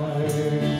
life.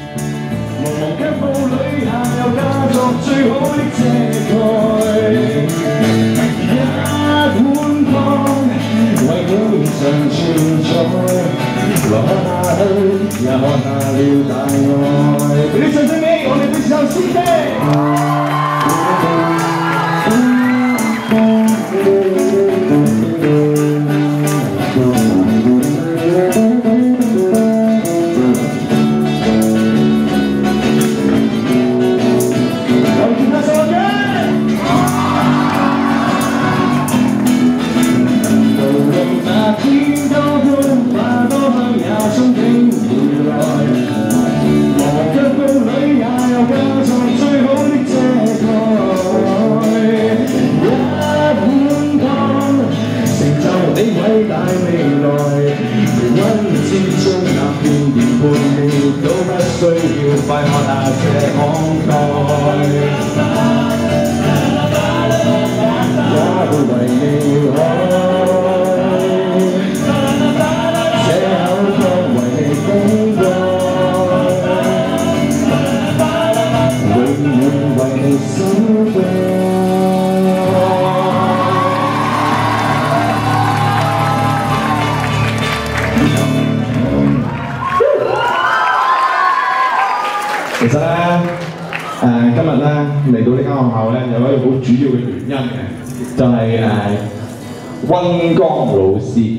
温江老師。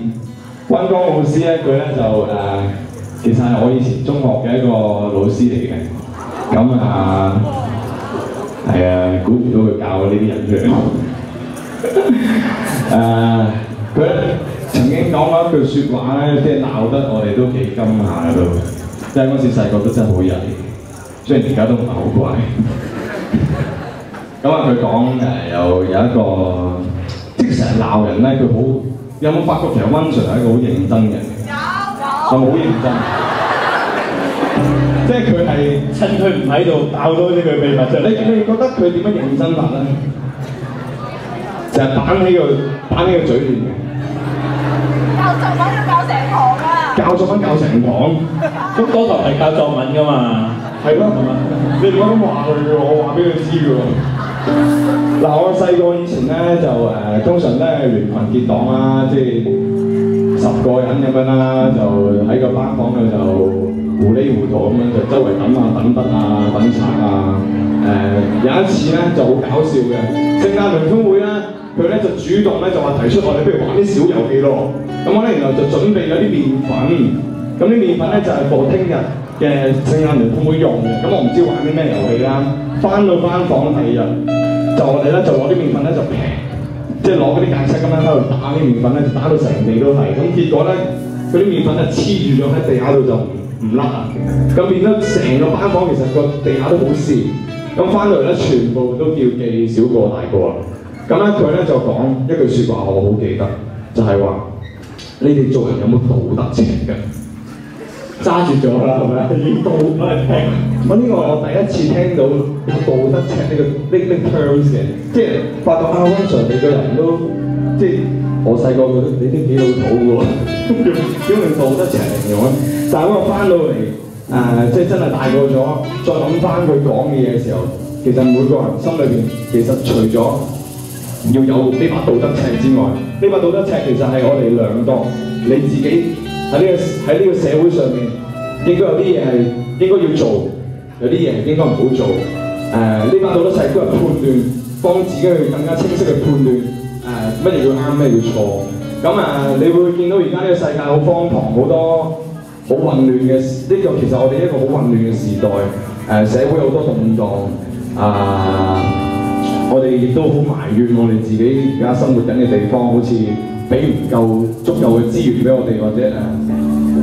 温江老師咧，佢咧就誒、其實係我以前中學嘅一個老師嚟嘅。咁啊，係啊，估唔到佢教我呢啲人出嚟。誒，佢曾經講過一句説話咧，即係鬧得我哋都幾金下嘅都，因為嗰時細個都真係好曳。雖然而家都唔係好怪。咁啊，佢講誒有有一個，成日鬧人咧，佢好有冇發覺其實温 Sir 係一個好認真嘅人？有。係咪好認真？即係佢係趁佢唔喺度爆多啲佢秘密出你嚟。你覺得佢點樣認真法咧？就係板起個板起個嘴臉嘅，教作文要教成堂啊！教作文教成堂。咁嗰堂係教作文噶嘛？係咯，係嘛？你唔好咁話佢嘅喎，我話俾佢知嘅喎。嗱，我細個以前咧就誒、通常都係聯群結黨啦，即係十個人咁樣啦，就喺個班房度就糊里糊塗咁樣就周圍抌啊抌筆啊抌橙啊。誒、有一次咧就好搞笑嘅，聖誕聯歡會咧，佢咧就主動咧就話提出我哋不如玩啲小遊戲咯。咁我咧然後就準備咗啲麵粉。咁啲麵粉咧就係播聽日嘅聖誕聯歡會用嘅，咁我唔知玩啲咩遊戲啦。翻到班房第二日，就我哋咧就攞啲麵粉咧就劈，即係攞嗰啲間尺咁樣喺度打啲麵粉咧，就打到成地都係。咁結果咧，嗰啲麵粉就黐住咗喺地下度就唔唔甩啊。咁變咗成個班房其實個地下都好跣。咁翻到嚟咧，全部都叫記小過大過啦。咁咧佢咧就講一句説話，我好記得，就係話。你哋做人有冇道德情㗎？揸住咗啦，係咪？要道德尺。我呢個我第一次聽到道德尺呢、個呢呢 terms 嘅，即係發覺啊，温 Sir 你個人都即係我細個覺得你都幾老土嘅喎，點用道德尺嚟形容咧？但係我翻到嚟誒、即係真係大個咗，再諗翻佢講嘅嘢嘅時候，其實每個人心裏邊其實除咗要有呢把道德尺之外，呢把道德尺其實係我哋兩個你自己喺呢、個喺呢個社會上面，應該有啲嘢係應該要做，有啲嘢係應該唔好做。誒、呢把道德尺都係判斷，幫自己去更加清晰嘅判斷誒乜嘢要啱，咩要錯。咁誒、你會見到而家呢個世界好荒唐，好多好混亂嘅，呢、個其實我哋一個好混亂嘅時代。誒、社會好多動盪啊！我哋亦都好埋怨我哋自己而家生活緊嘅地方，好似俾唔夠足夠嘅資源俾我哋，或者誒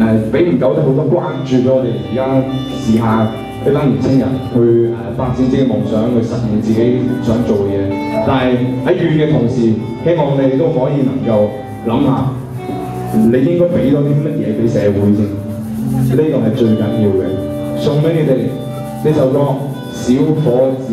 誒俾唔夠得好多關注俾我哋。而家時下呢班年青人去誒、發展自己嘅夢想，去實現自己想做嘅嘢。但係喺遠嘅同時，希望你哋都可以能夠諗下，你應該俾多啲乜嘢俾社會先，呢、個係最緊要嘅。送俾你哋呢首歌《小伙子》。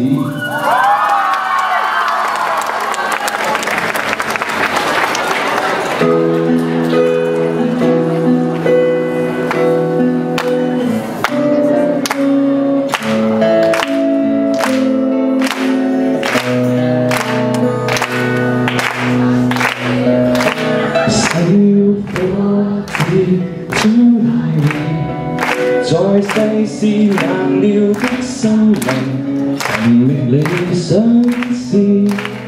在世事難料的心靈，尋覓理想是。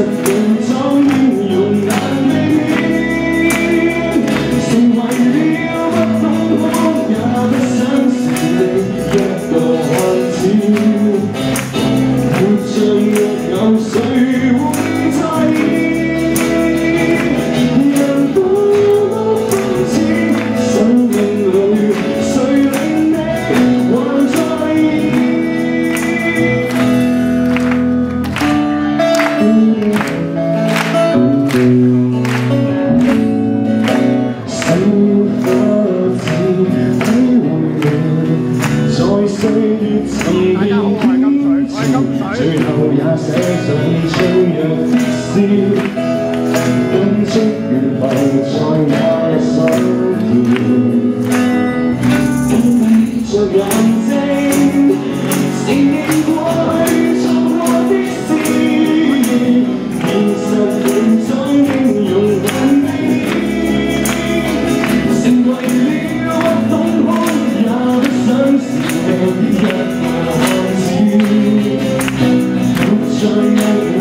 something Hallelujah.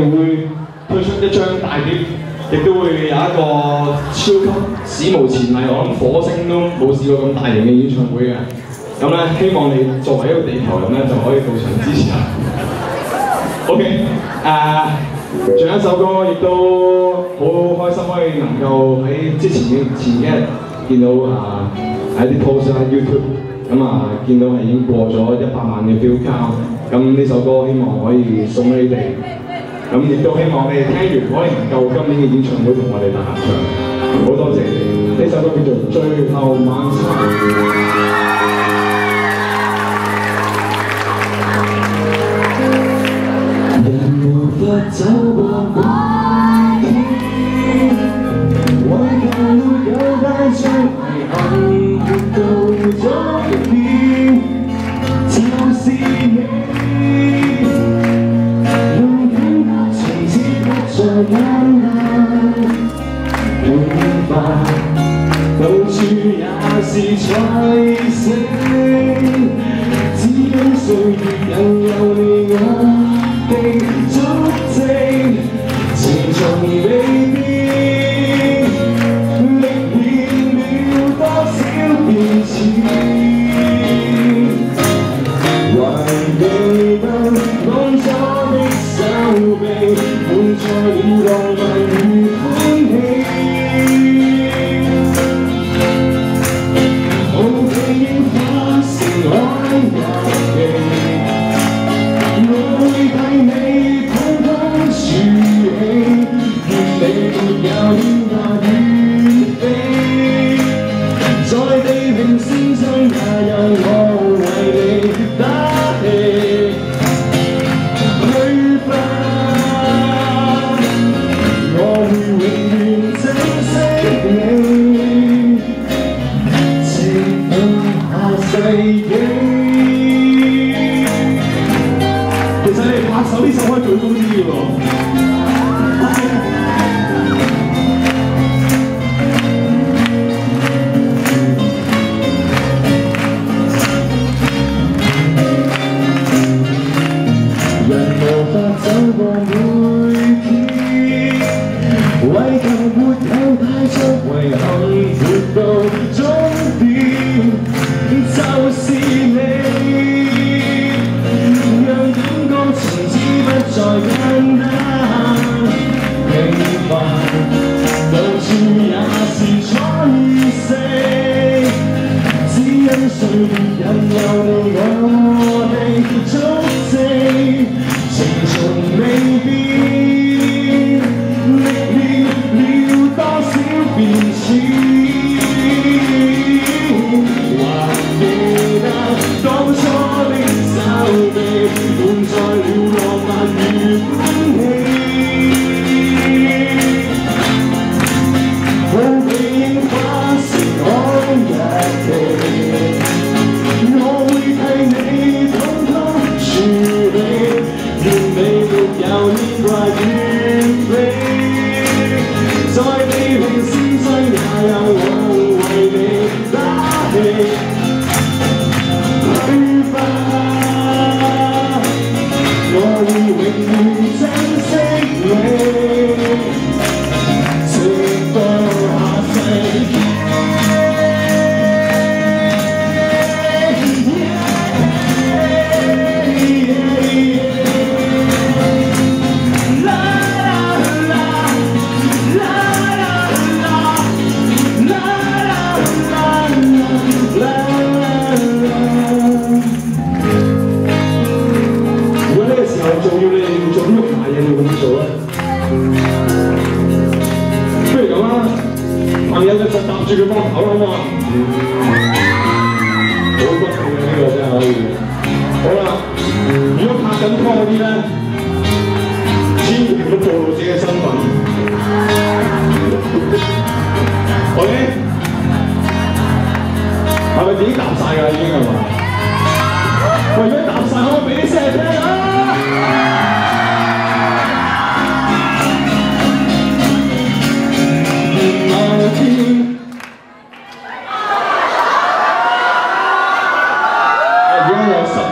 哋會推出一張大碟，亦都會有一個超級史無前例，我諗火星都冇試過咁大型嘅演唱會嘅。咁咧，希望你作為一個地球人咧，就可以到場支持下。OK，誒、仲有一首歌，亦都好開心可以能夠喺之前嘅前一日見到啊，喺啲 post 啦 YouTube，咁啊見到係已經過咗一百萬嘅 view count，咁呢首歌希望可以送俾你哋。咁亦都希望你哋聽完，可以能嚿今年嘅演唱會同我哋大合唱。好多謝你，呢首歌叫做《最後晚餐》。人无法走过。你就實搭住佢膊頭啊嘛，好骨感嘅呢個真係可以，好啦，如果拍緊拖嗰啲咧，千祈唔好暴露自己身份，OK？係咪已己揼晒㗎？已經係嘛？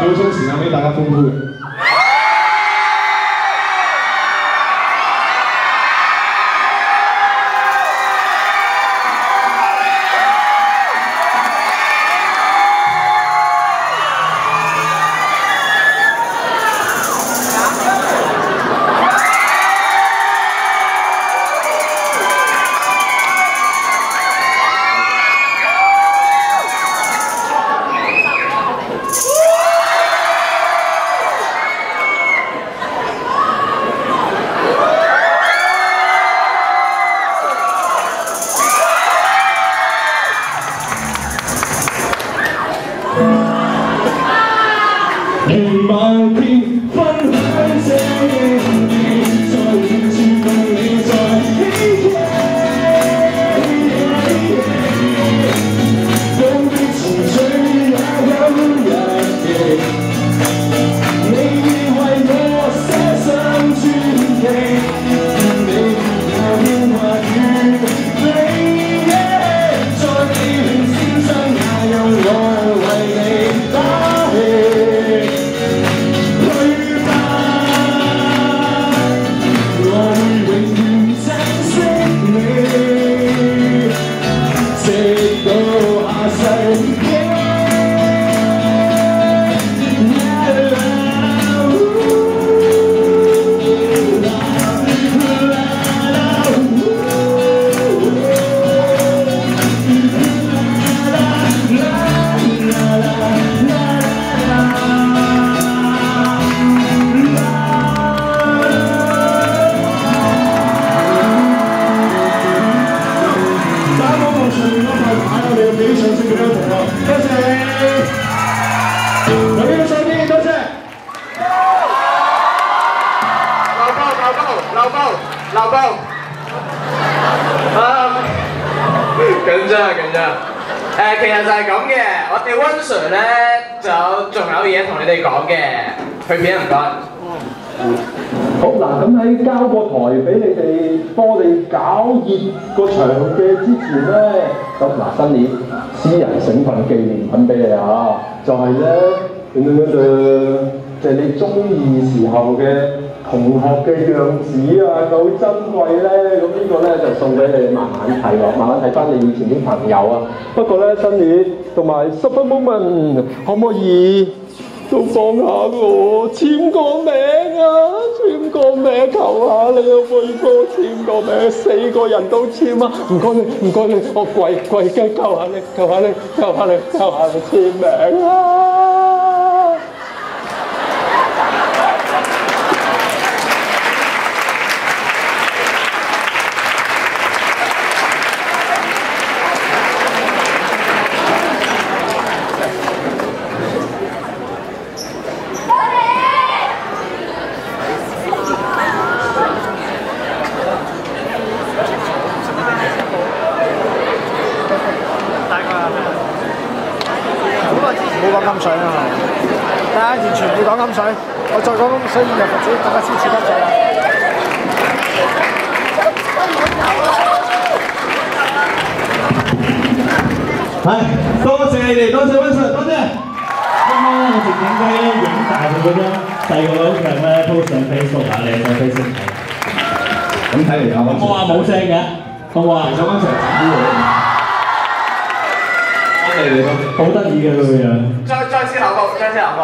有种事啊，俾大家吩咐嘅。實就係咁嘅，我哋温 Sir 咧就仲有嘢同你哋講嘅，去片唔該。好嗱，咁喺交個台俾你哋，幫你哋搞熱個場嘅之前咧，咁嗱新年私人整份紀念品俾你啊，就係咧，咁樣嘅，就係你中意時候嘅同學嘅樣子啊，好珍貴咧，咁呢個咧就送俾你慢慢睇喎，慢慢睇翻你以前啲朋友啊。不過咧，新年同埋 Super Moment 可唔可以？都幫下我簽個名啊！簽個名求下你啊，輝哥簽個名，四個人都簽啊！唔該你，唔該你，我跪跪雞求下你，求下你，求下你，求下你簽名啊！好耐之前冇講金水啊嘛，大家完全冇講金水，我再講金水以日佛子，大家先似得滯啦。係，多謝你哋，多謝温 Sir，多謝。啱啱咧，我靜靜雞咧影大佢嗰張細個嗰張咧 post 上 Facebook 啊，你上 Facebook 睇。咁睇嚟我話冇聲嘅，好唔好啊？其實温謝好得意嘅佢個樣。再再次流步，再次流步。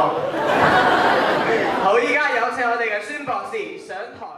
好，依家有請我哋嘅孫博士上台。